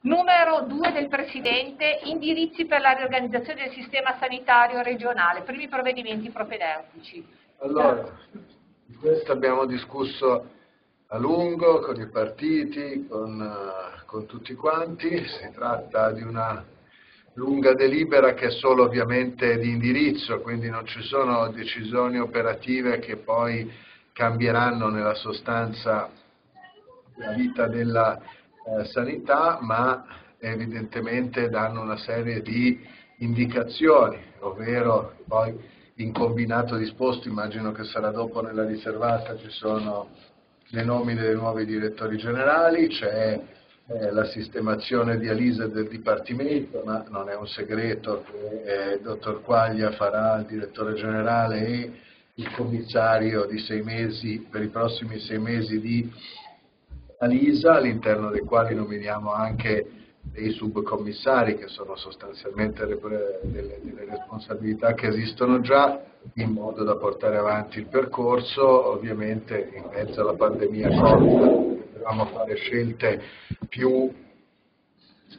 Numero 2 del Presidente, indirizzi per la riorganizzazione del sistema sanitario regionale, primi provvedimenti propedeutici. Allora, di questo abbiamo discusso a lungo con i partiti, con, uh, con tutti quanti, si tratta di una lunga delibera che è solo ovviamente di indirizzo, quindi non ci sono decisioni operative che poi cambieranno nella sostanza la vita della eh, sanità, ma evidentemente danno una serie di indicazioni, ovvero poi in combinato disposto, immagino che sarà dopo nella riservata, ci sono le nomine dei nuovi direttori generali, c'è eh, la sistemazione di Alisa del Dipartimento, ma non è un segreto che eh, il dottor Quaglia farà il direttore generale e il commissario di sei mesi, per i prossimi sei mesi di Alisa, all'interno dei quali nominiamo anche dei subcommissari che sono sostanzialmente delle, delle, responsabilità che esistono già in modo da portare avanti il percorso, ovviamente in mezzo alla pandemia Covid dovevamo fare scelte più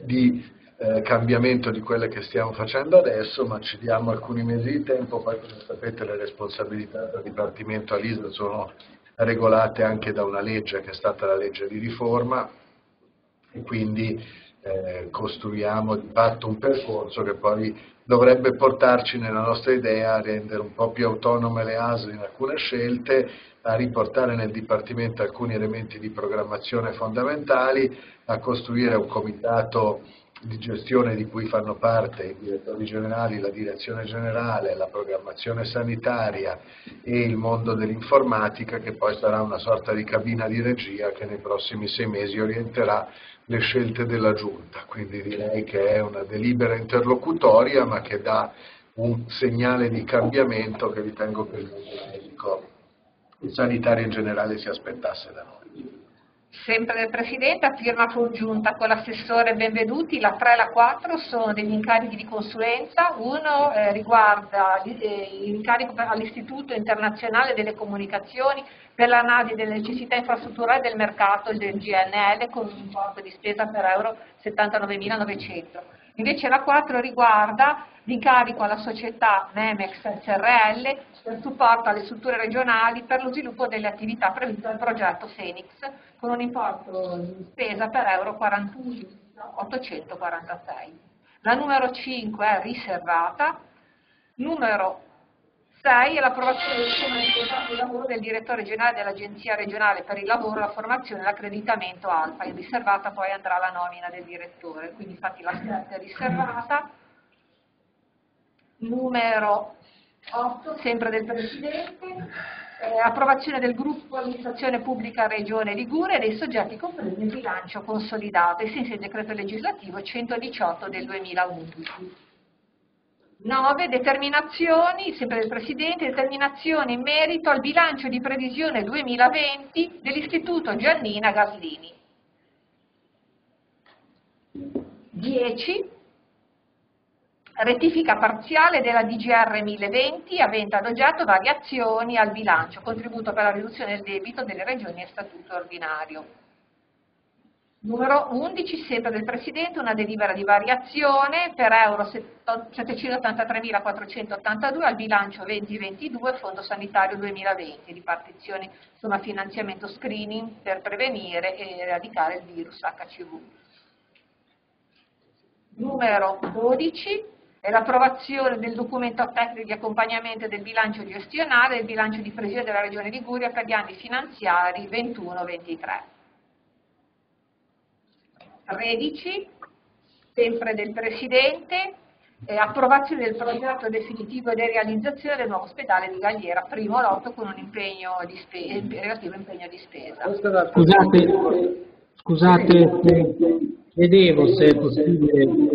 di eh, cambiamento di quelle che stiamo facendo adesso, ma ci diamo alcuni mesi di tempo, poi come sapete le responsabilità del Dipartimento Alisa sono regolate anche da una legge che è stata la legge di riforma e quindi eh, costruiamo di fatto un percorso che poi dovrebbe portarci nella nostra idea a rendere un po' più autonome le ASL in alcune scelte, a riportare nel Dipartimento alcuni elementi di programmazione fondamentali, a costruire un comitato di gestione di cui fanno parte i direttori generali, la direzione generale, la programmazione sanitaria e il mondo dell'informatica che poi sarà una sorta di cabina di regia che nei prossimi sei mesi orienterà le scelte della Giunta. Quindi direi che è una delibera interlocutoria ma che dà un segnale di cambiamento che ritengo che il mondo sanitario in generale si aspettasse da noi sempre del Presidente, a firma congiunta con l'assessore Benveduti, la 3 e la 4 sono degli incarichi di consulenza, uno eh, riguarda eh, l'incarico all'Istituto Internazionale delle Comunicazioni per l'analisi delle necessità infrastrutturali del mercato del GNL con un importo di spesa per euro 79.900 Invece la 4 riguarda l'incarico alla società Nemex SRL per supporto alle strutture regionali per lo sviluppo delle attività previste dal progetto Fenix con un importo di spesa per euro 41.846. La numero 5 è riservata, numero 6 è l'approvazione del schema di contratto di lavoro del direttore generale dell'Agenzia regionale per il lavoro, la formazione e l'accreditamento Alfa. In riservata poi andrà la nomina del direttore, quindi infatti la 7 è riservata. Numero 8, sempre del Presidente, eh, approvazione del gruppo amministrazione pubblica Regione Ligure e dei soggetti compresi nel bilancio consolidato, ai sensi del decreto legislativo 118 del 2011. 9. Determinazioni, sempre del Presidente, determinazioni in merito al bilancio di previsione 2020 dell'Istituto Giannina Gaslini. 10. Rettifica parziale della DGR 1020 avente ad oggetto variazioni al bilancio, contributo per la riduzione del debito delle regioni a statuto ordinario. Numero 11, sempre del Presidente, una delibera di variazione per euro 783.482 al bilancio 2022 Fondo Sanitario 2020, ripartizione insomma, finanziamento screening per prevenire e eradicare il virus HCV. Numero 12 è l'approvazione del documento tecnico di accompagnamento del bilancio gestionale e del bilancio di presidio della Regione Liguria per gli anni finanziari 21-23. 13, sempre del Presidente, eh, approvazione del progetto definitivo di realizzazione del nuovo ospedale di Galliera, primo lotto con un impegno di spesa, relativo impegno di spesa. Scusate, scusate, vedevo se è possibile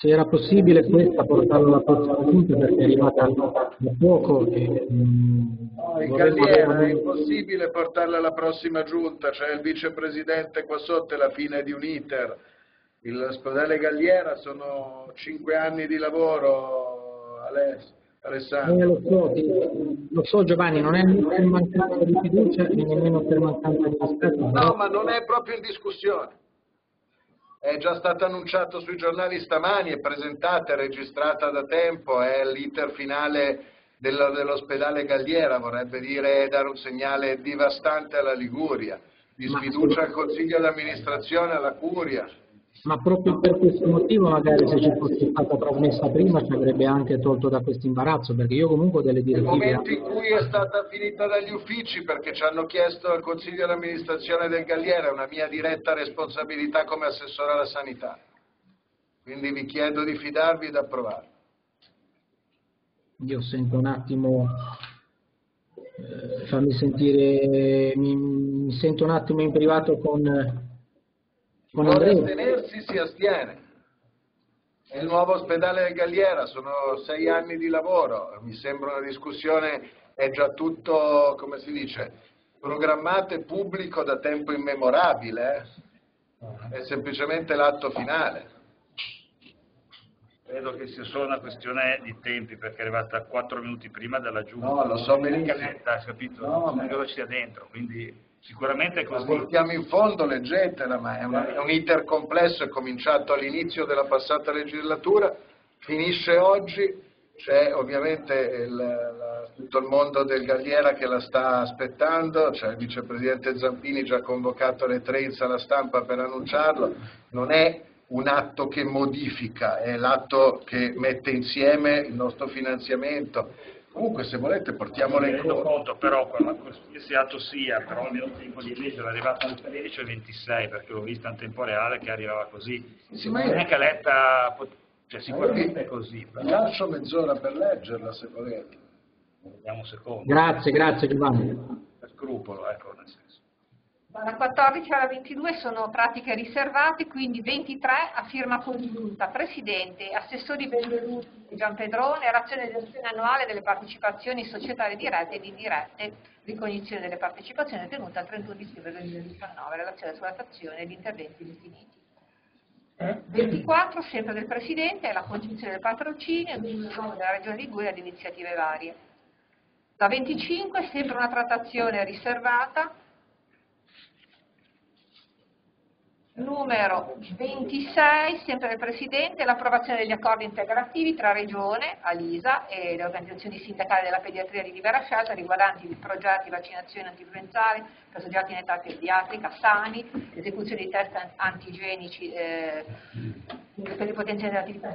se era possibile questa portarla alla prossima punta perché è arrivata da poco e, no, in Galliera è impossibile portarla alla prossima giunta c'è il vicepresidente qua sotto è la fine di un iter l'ospedale Galliera sono cinque anni di lavoro Alessio Alessandro. Eh, lo, so, lo, so, Giovanni, non è per mancanza di fiducia e nemmeno per mancanza di rispetto. No, ma non è proprio in discussione. È già stato annunciato sui giornali stamani, è presentata, è registrata da tempo, è l'iter finale dell'ospedale Galliera, vorrebbe dire dare un segnale devastante alla Liguria, di sfiducia al Consiglio di amministrazione, alla Curia. Ma proprio per questo motivo magari se ci fosse stata trasmessa prima ci avrebbe anche tolto da questo imbarazzo, perché io comunque delle direttive... Nel momento in cui è stata finita dagli uffici, perché ci hanno chiesto al Consiglio di amministrazione del Galliera, è una mia diretta responsabilità come assessore alla sanità. Quindi vi chiedo di fidarvi ed approvare. Io sento un attimo, eh, fammi sentire, mi, mi, sento un attimo in privato con, con Vuole astenersi, si astiene. È il nuovo ospedale del Galliera, sono sei anni di lavoro, mi sembra una discussione, è già tutto, come si dice, programmato e pubblico da tempo immemorabile, eh? è semplicemente l'atto finale. Credo che sia solo una questione di tempi, perché è arrivata quattro minuti prima della giunta. No, lo so benissimo. Caletta, capito? No, non cosa sia dentro, quindi sicuramente è così. La portiamo in fondo, leggetela, ma è, una, è un iter complesso, è cominciato all'inizio della passata legislatura, finisce oggi, c'è ovviamente il, la, tutto il mondo del Galliera che la sta aspettando, c'è il vicepresidente Zampini già convocato alle tre in sala stampa per annunciarlo, non è un atto che modifica, è l'atto che mette insieme il nostro finanziamento. Comunque se volete portiamolo in conto. conto però qualsiasi atto sia, però il mio tempo di legge è arrivato al 13 e 26 perché l'ho vista in tempo reale che arrivava così. Sì, ma io... Neanche letta, cioè sicuramente è così. Però... Lascio mezz'ora per leggerla se volete. Vediamo un secondo. Grazie, grazie Giovanni. Per scrupolo, ecco nel senso. Dalla 14 alla 22 sono pratiche riservate, quindi 23 a firma congiunta, Presidente, Assessori Benvenuti e di azione annuale delle partecipazioni societarie dirette ed indirette, ricognizione delle partecipazioni tenuta al 31 dicembre 2019, relazione sulla tazione e gli interventi definiti. 24, sempre del Presidente, è la concessione del patrocinio della Regione Liguria di iniziative varie. La 25, sempre una trattazione riservata, Numero 26, sempre del Presidente, l'approvazione degli accordi integrativi tra Regione, Alisa e le organizzazioni sindacali della pediatria di libera scelta riguardanti i progetti di vaccinazione antinfluenzale per soggetti in età pediatrica, sani, esecuzione di test antigenici eh, per il potenziamento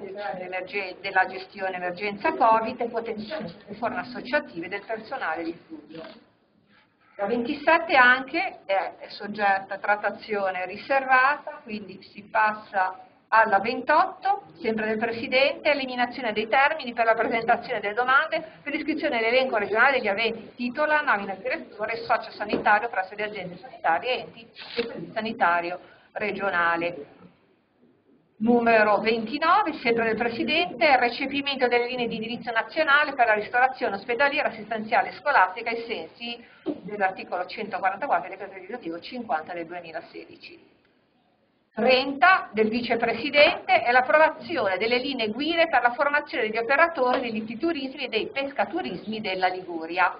della gestione emergenza Covid e potenziare le forme associative del personale diffuso. La 27 anche è soggetta a trattazione riservata, quindi si passa alla 28, sempre del Presidente, eliminazione dei termini per la presentazione delle domande per l'iscrizione all'elenco regionale degli aventi titola, nomina direttore e socio sanitario presso le aziende sanitarie e enti del sanitario regionale numero 29, sempre del Presidente, recepimento delle linee di indirizzo nazionale per la ristorazione ospedaliera, assistenziale e scolastica ai sensi dell'articolo 144 del decreto legislativo 50 del 2016. 30 del Vicepresidente è l'approvazione delle linee guide per la formazione degli operatori degli ittiturismi e dei pescaturismi della Liguria.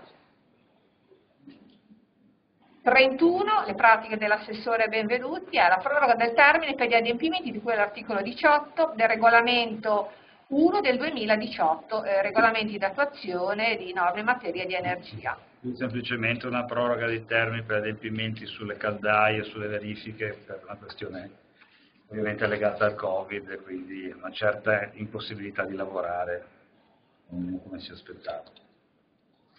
31, le pratiche dell'assessore Benvenuti, è la proroga del termine per gli adempimenti di cui all'articolo 18 del regolamento 1 del 2018, eh, regolamenti di attuazione di norme in materia di energia. Semplicemente una proroga dei termini per adempimenti sulle caldaie, sulle verifiche, per una questione ovviamente legata al Covid, quindi una certa impossibilità di lavorare come si aspettava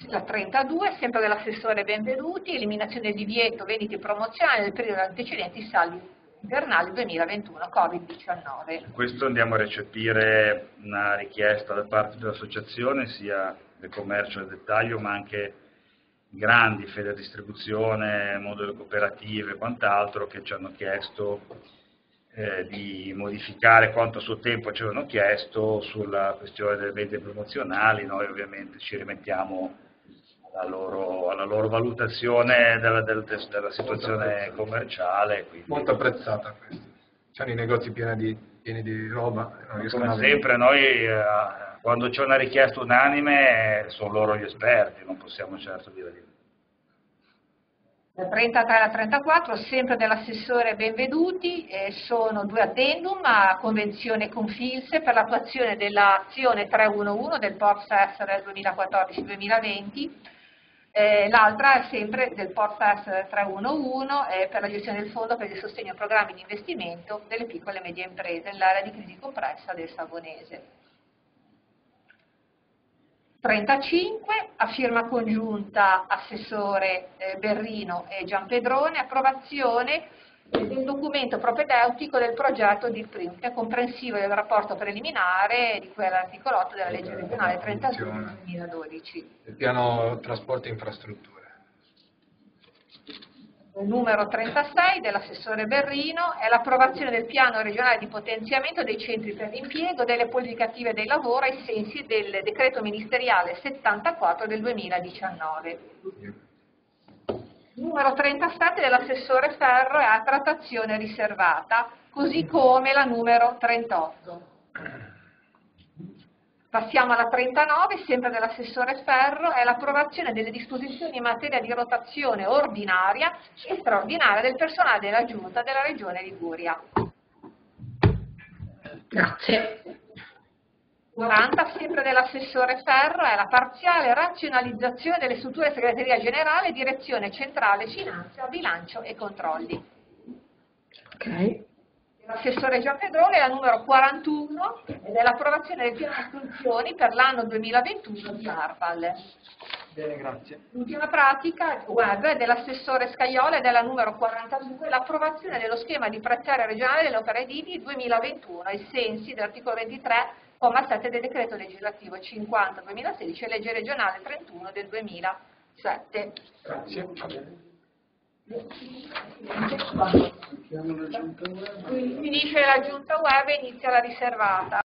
la 32, sempre dell'assessore Benvenuti, eliminazione del divieto vendite promozionali del periodo antecedente i saldi invernali 2021 Covid-19. Questo andiamo a recepire una richiesta da parte dell'associazione, sia del commercio del dettaglio, ma anche grandi fede distribuzione, modulo cooperative e quant'altro che ci hanno chiesto eh, di modificare quanto a suo tempo ci avevano chiesto sulla questione delle vendite promozionali, noi ovviamente ci rimettiamo loro, alla loro valutazione della, del, della situazione commerciale. Quindi... Molto apprezzata questa. C'hanno i negozi pieni di, pieni di roba. Come sempre noi eh, quando c'è una richiesta unanime sono loro gli esperti, non possiamo certo dire di no. La 33 e la 34, sempre dell'assessore Benveduti, eh, sono due addendum a convenzione con Filse per l'attuazione dell'azione 311 del PORS Essere 2014-2020. L'altra è sempre del Essere 311 eh, per la gestione del fondo per il sostegno a programmi di investimento delle piccole e medie imprese nell'area di crisi compressa del Savonese. 35, a firma congiunta Assessore eh, Berrino e Giampedrone, approvazione del documento propedeutico del progetto di PRIM, che è comprensivo del rapporto preliminare di cui è l'articolo 8 della legge regionale 32 del 2012. Il piano trasporto e infrastrutture numero 36 dell'assessore Berrino è l'approvazione del piano regionale di potenziamento dei centri per l'impiego delle politiche attive del lavoro ai sensi del decreto ministeriale 74 del 2019. Numero 37 dell'assessore Ferro è a trattazione riservata, così come la numero 38. Passiamo alla 39, sempre dell'assessore Ferro, è l'approvazione delle disposizioni in materia di rotazione ordinaria e straordinaria del personale della Giunta della Regione Liguria. Grazie. 40, sempre dell'assessore Ferro, è la parziale razionalizzazione delle strutture segreteria generale, direzione centrale, finanza, bilancio e controlli. Ok l'assessore Giampedrone, la numero 41, ed è l'approvazione del piano istruzioni per l'anno 2021 di ARPAL. Bene, grazie. L'ultima pratica web è dell'assessore Scaiola ed è la numero 42, l'approvazione dello schema di prezzaria regionale delle opere edili 2021, ai sensi dell'articolo 23,7 del decreto legislativo 50-2016 e legge regionale 31 del 2007. Grazie. Finisce la giunta web e inizia la riservata.